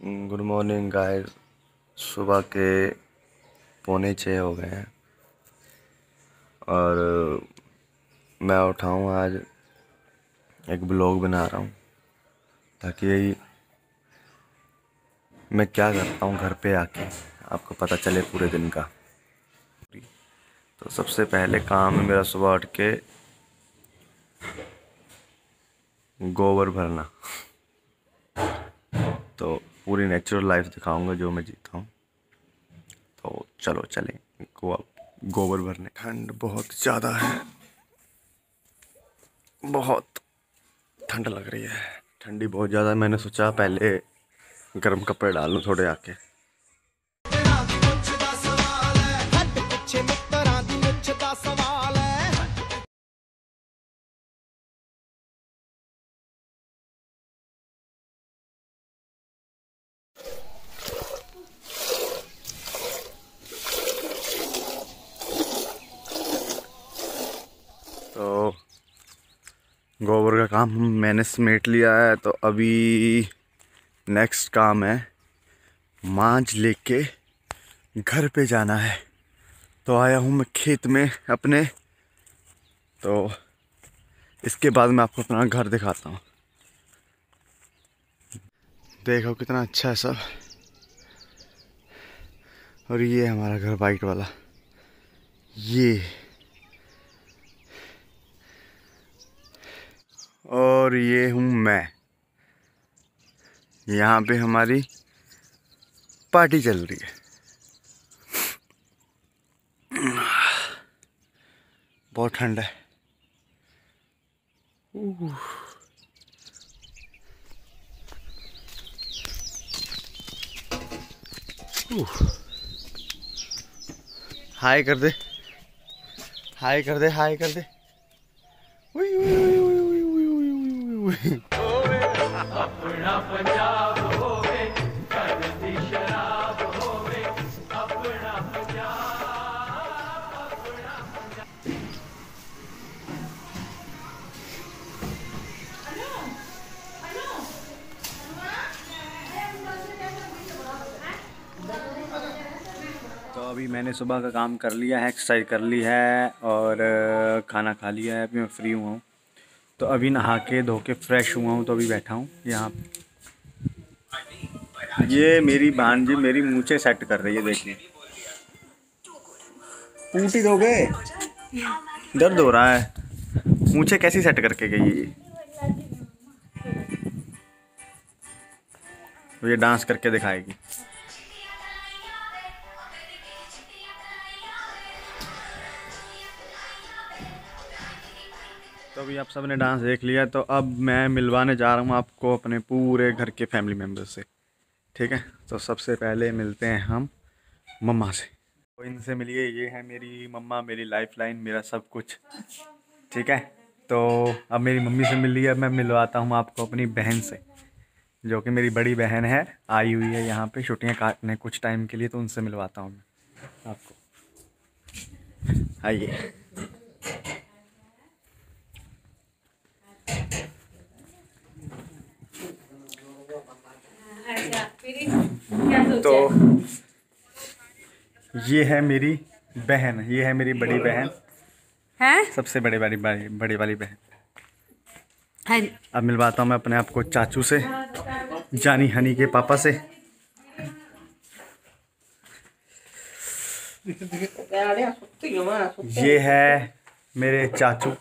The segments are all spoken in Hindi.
Good morning guys. सुबह के पौने छः हो गए हैं। और मैं उठाऊँ आज। एक ब्लॉग बना रहा हूँ। ताकि मैं क्या करता हूँ घर पे आके, आपको पता चले पूरे दिन का। तो सबसे पहले काम है मेरा सुबह उठ के गोबर भरना। पूरी नेचुरल लाइफ दिखाऊँगा जो मैं जीता हूँ। तो चलो, चलें। गोवा गोबर भरने। ठंड बहुत ज़्यादा है। बहुत ठंड लग रही है। ठंडी बहुत ज़्यादा मैंने सोचा पहले गर्म कपड़े डाल लूँ थोड़े आके। गोबर का काम मैंने समेट लिया है तो अभी नेक्स्ट काम है मांझ लेके घर पे जाना है। तो आया हूँ मैं खेत में अपने। तो इसके बाद मैं आपको अपना घर दिखाता हूँ। देखो कितना अच्छा है सब। और ये हमारा घर वाइट वाला। ये और ये हूँ मैं। यहाँ पे हमारी पार्टी चल रही है। बहुत ठंड है। हाय कर दे। हाय कर दे। हाय कर दे। तो अभी मैंने सुबह का काम कर लिया है एक्सरसाइज कर ली है और खाना खा लिया है, अभी मैं फ्री हुआ हूँ। तो अभी नहा के, धो के फ्रेश हुआ हूँ तो अभी बैठा हूँ यहाँ। ये मेरी भांजी मेरी मूछे सेट कर रही है देखिए ऊँटी दोगे दर्द हो रहा है। मूछे कैसी सेट करके गई है ये? ये डांस करके दिखाएगी। अभी आप सबने डांस देख लिया तो अब मैं मिलवाने जा रहा हूँ आपको अपने पूरे घर के फैमिली मेंबर से। ठीक है? तो सबसे पहले मिलते हैं हम मम्मा से। तो इनसे मिलिए, ये है मेरी मम्मा, मेरी लाइफ लाइन मेरा सब कुछ। ठीक है? तो अब मेरी मम्मी से मिल लिया मैं मिलवाता हूँ आपको अपनी बहन से, जो कि मेरी बड़ी बहन है, आई हुई है यहाँ पे छुट्टियाँ काटने कुछ टाइम के लिए तो उनसे मिलवाता हूँ मैं आपको। आइए। तो ये है मेरी बहन ये है मेरी बड़ी बहन। है? सबसे बड़ी वाली बड़ी बड़ी वाली बहन। हैं अब मिलवाता हूँ मैं अपने आप को चाचू से जानी हनी के पापा से। ये है मेरे चाचू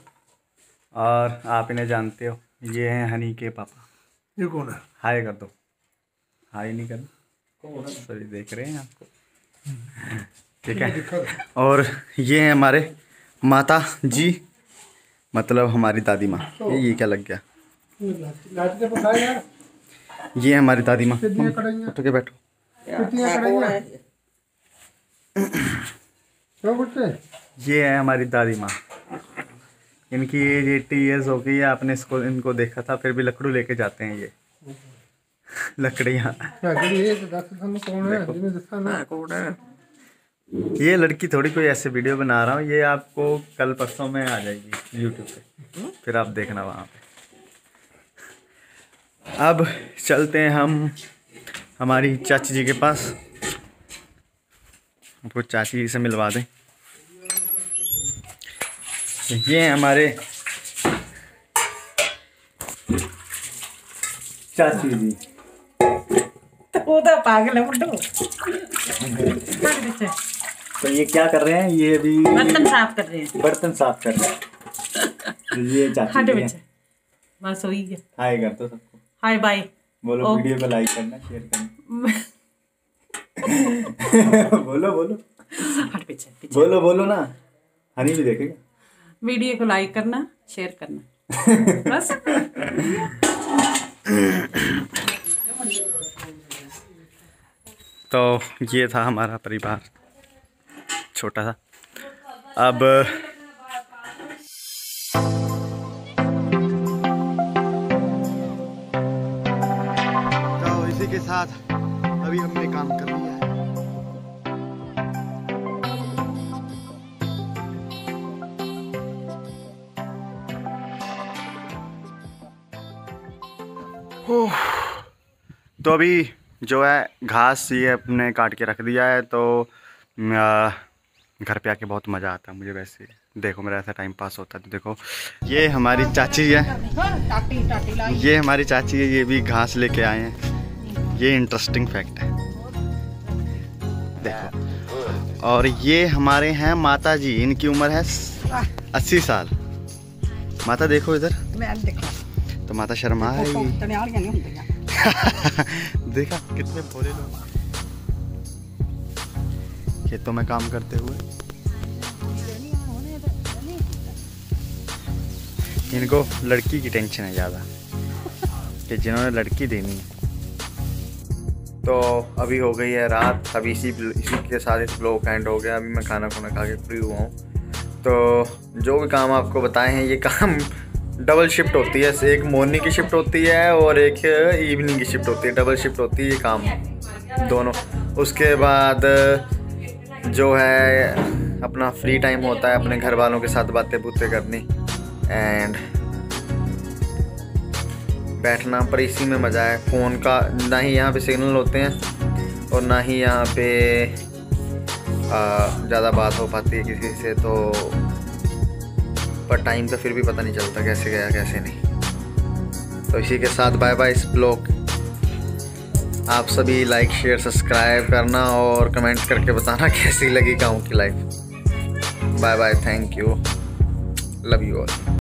और आप इन्हें जानते हो। ये हैं हनी के पापा। ये कौन है? हाय कर दो। हाय नहीं करना सॉरी देख रहे हैं आपको ठीक है। और ये हैं हमारे माता जी मतलब हमारी दादी माँ। ये ये क्या लग गया? ये है हमारी दादी माँ। उठ के बैठो। ये है हमारी दादी माँ। इनकी एज एट्टी ईयर्स हो गई है आपने इसको इनको देखा था फिर भी लकड़ू लेके जाते हैं ये। लकड़ियाँ। ये तो दस साल कौन है? जिन्हें दसा ना। ये लड़की थोड़ी कोई ऐसे वीडियो बना रहा हूँ ये आपको कल परसों में आ जाएगी यूट्यूब पे। फिर आप देखना वहाँ पे। अब चलते हैं हम हमारी चाची जी के पास। आपको चाची जी से मिलवा दें। ये हैं हमारे चाची जी। पागल है बुड्ढू तो ये क्या कर रहे हैं? ये भी बर्तन साफ़ कर रहे हैं। बर्तन साफ़ कर रहे हैं। ये हाँ बस हो। हाय कर दो सबको। हाय बाय बोलो वीडियो को लाइक करना शेयर करना। बोलो बोलो। हट पीछे बोलो बोलो ना। हनी भी देखेगा। वीडियो को लाइक करना शेयर करना। बस। तो ये था हमारा परिवार, छोटा सा। अब तो इसी के साथ अभी हमने काम कर लिया है। तो अभी जो है घास ये अपने काट के रख दिया है तो घर पे आके बहुत मज़ा आता है मुझे वैसे। देखो मेरा ऐसा टाइम पास होता है तो देखो। ये हमारी चाची है। ये हमारी चाची है ये भी घास लेके आए हैं। ये इंटरेस्टिंग फैक्ट है। देखो। और ये हमारे हैं माता जी इनकी उम्र है अस्सी साल। माता देखो इधर। तो माता शर्मा है देखा कितने भोले लोग खेतों में काम करते हुए। इनको लड़की की टेंशन है ज़्यादा, कि जिन्होंने लड़की देनी है। तो अभी हो गई है रात अभी इसी इसी के साथ इस ब्लॉग एंड हो गया। अभी मैं खाना खुना खा के फ्री हुआ हूँ। तो जो भी काम आपको बताए हैं, ये काम डबल शिफ्ट होती है, एक मॉर्निंग की शिफ्ट होती है और एक इवनिंग की शिफ्ट होती है डबल शिफ्ट होती है ये काम, दोनों। उसके बाद जो है अपना फ्री टाइम होता है, अपने घर वालों के साथ बातें बूते करनी एंड बैठना, पर इसी में मज़ा है। फ़ोन का, ना ही यहाँ पे सिग्नल होते हैं और ना ही यहाँ पे ज़्यादा बात हो पाती है किसी से तो पर टाइम तो फिर भी पता नहीं चलता कैसे गया, कैसे नहीं। तो इसी के साथ बाय बाय इस ब्लॉग आप सभी लाइक शेयर सब्सक्राइब करना और कमेंट करके बताना कैसी लगी गाँव की life bye bye thank you love you all